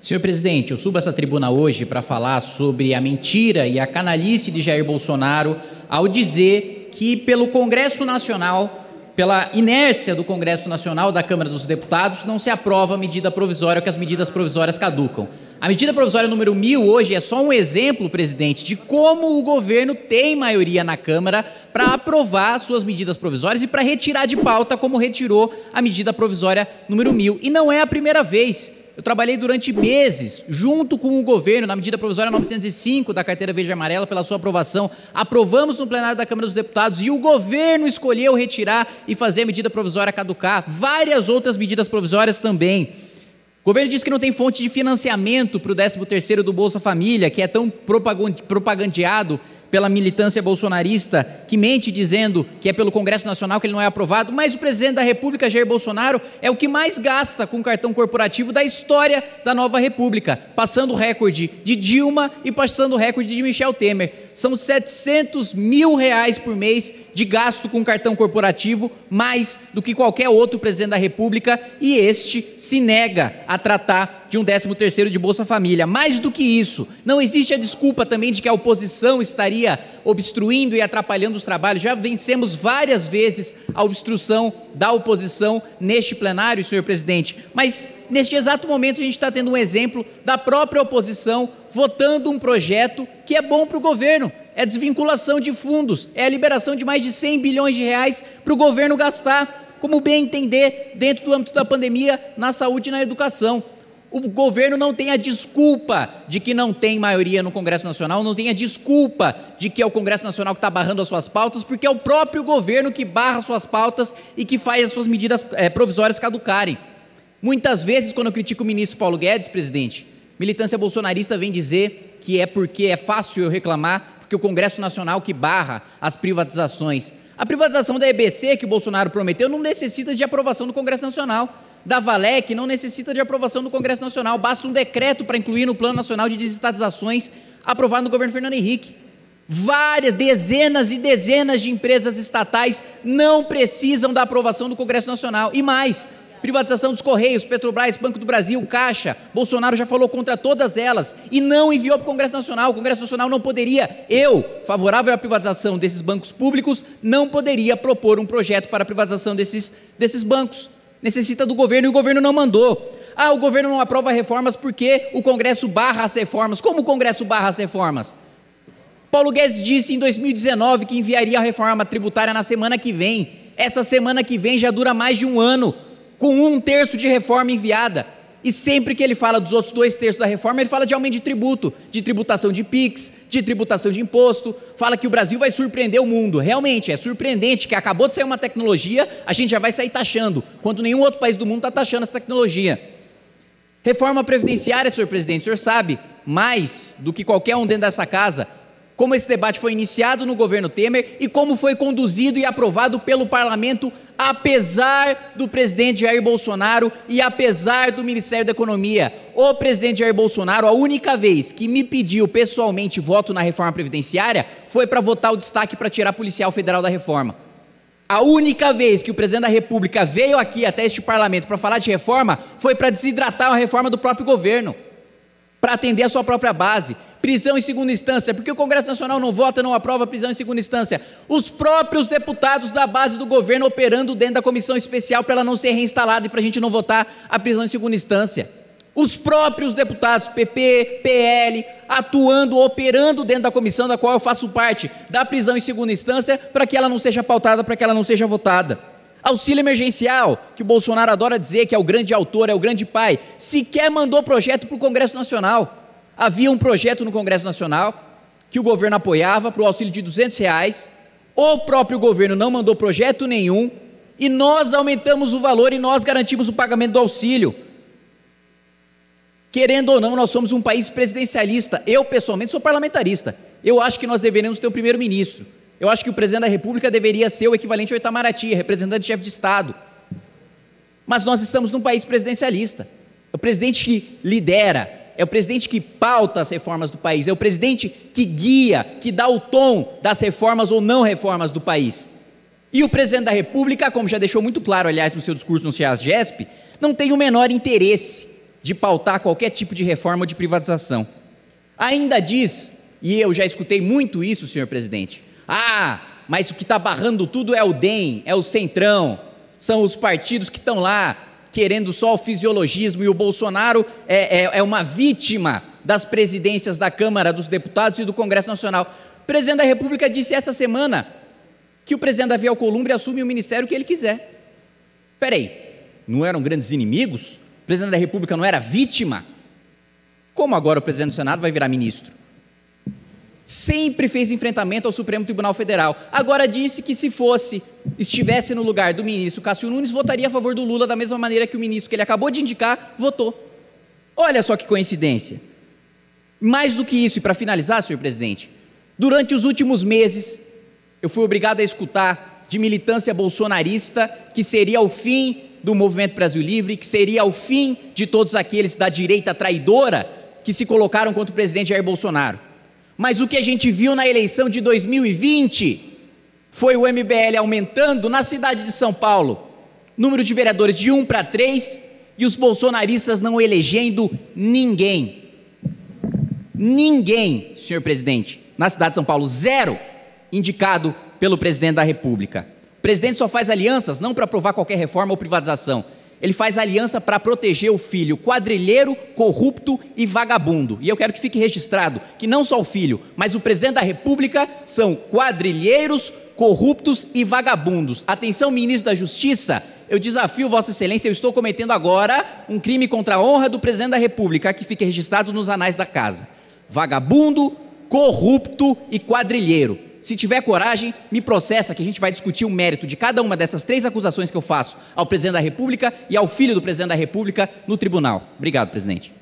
Senhor presidente, eu subo essa tribuna hoje para falar sobre a mentira e a canalice de Jair Bolsonaro ao dizer que, pelo Congresso Nacional, pela inércia do Congresso Nacional da Câmara dos Deputados, não se aprova a medida provisória, que as medidas provisórias caducam. A medida provisória número 1000 hoje é só um exemplo, presidente, de como o governo tem maioria na Câmara para aprovar suas medidas provisórias e para retirar de pauta, como retirou a medida provisória número 1000. E não é a primeira vez. Eu trabalhei durante meses junto com o governo na medida provisória 905 da carteira verde e amarela pela sua aprovação. Aprovamos no plenário da Câmara dos Deputados e o governo escolheu retirar e fazer a medida provisória caducar. Várias outras medidas provisórias também. O governo diz que não tem fonte de financiamento para o 13º do Bolsa Família, que é tão propagandeado pela militância bolsonarista que mente dizendo que é pelo Congresso Nacional que ele não é aprovado, mas o presidente da República, Jair Bolsonaro, é o que mais gasta com cartão corporativo da história da nova República, passando o recorde de Dilma e passando o recorde de Michel Temer. São 700 mil reais por mês de gasto com cartão corporativo, mais do que qualquer outro presidente da República, e este se nega a tratar de um 13 terceiro de Bolsa Família. Mais do que isso, não existe a desculpa também de que a oposição estaria obstruindo e atrapalhando os trabalhos. Já vencemos várias vezes a obstrução da oposição neste plenário, senhor presidente. Mas neste exato momento a gente está tendo um exemplo da própria oposição votando um projeto que é bom para o governo. É desvinculação de fundos, é a liberação de mais de 100 bilhões de reais para o governo gastar, como bem entender, dentro do âmbito da pandemia, na saúde e na educação. O governo não tem a desculpa de que não tem maioria no Congresso Nacional, não tem a desculpa de que é o Congresso Nacional que está barrando as suas pautas, porque é o próprio governo que barra suas pautas e que faz as suas medidas é, provisórias caducarem. Muitas vezes, quando eu critico o ministro Paulo Guedes, presidente, militância bolsonarista vem dizer que é porque é fácil eu reclamar, porque o Congresso Nacional que barra as privatizações. A privatização da EBC que o Bolsonaro prometeu não necessita de aprovação do Congresso Nacional da Valec não necessita de aprovação do Congresso Nacional, basta um decreto para incluir no Plano Nacional de Desestatizações aprovado no governo Fernando Henrique. Várias, dezenas e dezenas de empresas estatais não precisam da aprovação do Congresso Nacional. E mais, privatização dos Correios, Petrobras, Banco do Brasil, Caixa, Bolsonaro já falou contra todas elas e não enviou para o Congresso Nacional. O Congresso Nacional não poderia, eu, favorável à privatização desses bancos públicos, não poderia propor um projeto para a privatização desses, desses bancos necessita do governo e o governo não mandou. Ah, o governo não aprova reformas porque o Congresso barra as reformas. Como o Congresso barra as reformas? Paulo Guedes disse em 2019 que enviaria a reforma tributária na semana que vem. Essa semana que vem já dura mais de um ano, com um terço de reforma enviada. E sempre que ele fala dos outros dois terços da reforma, ele fala de aumento de tributo, de tributação de PIX, de tributação de imposto, fala que o Brasil vai surpreender o mundo. Realmente, é surpreendente que acabou de sair uma tecnologia, a gente já vai sair taxando, quando nenhum outro país do mundo está taxando essa tecnologia. Reforma previdenciária, senhor presidente, o senhor sabe mais do que qualquer um dentro dessa casa como esse debate foi iniciado no governo Temer e como foi conduzido e aprovado pelo parlamento, apesar do presidente Jair Bolsonaro e apesar do Ministério da Economia. O presidente Jair Bolsonaro, a única vez que me pediu pessoalmente voto na reforma previdenciária foi para votar o destaque para tirar policial federal da reforma. A única vez que o presidente da República veio aqui até este parlamento para falar de reforma foi para desidratar a reforma do próprio governo, para atender a sua própria base prisão em segunda instância, porque o Congresso Nacional não vota, não aprova prisão em segunda instância. Os próprios deputados da base do governo operando dentro da comissão especial para ela não ser reinstalada e para a gente não votar a prisão em segunda instância. Os próprios deputados, PP, PL, atuando, operando dentro da comissão da qual eu faço parte, da prisão em segunda instância, para que ela não seja pautada, para que ela não seja votada. Auxílio emergencial, que o Bolsonaro adora dizer que é o grande autor, é o grande pai, sequer mandou projeto para o Congresso Nacional. Havia um projeto no Congresso Nacional que o governo apoiava para o auxílio de 200 reais. O próprio governo não mandou projeto nenhum e nós aumentamos o valor e nós garantimos o pagamento do auxílio. Querendo ou não, nós somos um país presidencialista. Eu, pessoalmente, sou parlamentarista. Eu acho que nós deveríamos ter um primeiro-ministro. Eu acho que o presidente da República deveria ser o equivalente ao Itamaraty, representante-chefe de Estado. Mas nós estamos num país presidencialista. O presidente que lidera, é o presidente que pauta as reformas do país, é o presidente que guia, que dá o tom das reformas ou não reformas do país. E o presidente da República, como já deixou muito claro, aliás, no seu discurso no CEAS-GESP, não tem o menor interesse de pautar qualquer tipo de reforma ou de privatização. Ainda diz, e eu já escutei muito isso, senhor presidente, ah, mas o que está barrando tudo é o DEM, é o Centrão, são os partidos que estão lá querendo só o fisiologismo e o Bolsonaro é, é, é uma vítima das presidências da Câmara dos Deputados e do Congresso Nacional. O presidente da República disse essa semana que o presidente Davi Alcolumbre assume o ministério que ele quiser. Peraí, não eram grandes inimigos? O presidente da República não era vítima? Como agora o presidente do Senado vai virar ministro? Sempre fez enfrentamento ao Supremo Tribunal Federal. Agora disse que se fosse, estivesse no lugar do ministro Cássio Nunes, votaria a favor do Lula da mesma maneira que o ministro que ele acabou de indicar votou. Olha só que coincidência. Mais do que isso, e para finalizar, senhor presidente, durante os últimos meses, eu fui obrigado a escutar de militância bolsonarista que seria o fim do Movimento Brasil Livre, que seria o fim de todos aqueles da direita traidora que se colocaram contra o presidente Jair Bolsonaro. Mas o que a gente viu na eleição de 2020 foi o MBL aumentando na cidade de São Paulo, número de vereadores de 1 para 3 e os bolsonaristas não elegendo ninguém. Ninguém, senhor presidente, na cidade de São Paulo, zero indicado pelo presidente da República. O presidente só faz alianças não para aprovar qualquer reforma ou privatização. Ele faz aliança para proteger o filho quadrilheiro, corrupto e vagabundo. E eu quero que fique registrado que não só o filho, mas o presidente da República são quadrilheiros, corruptos e vagabundos. Atenção, ministro da Justiça, eu desafio Vossa Excelência, eu estou cometendo agora um crime contra a honra do presidente da República, que fique registrado nos anais da casa. Vagabundo, corrupto e quadrilheiro. Se tiver coragem, me processa que a gente vai discutir o mérito de cada uma dessas três acusações que eu faço ao presidente da República e ao filho do presidente da República no tribunal. Obrigado, presidente.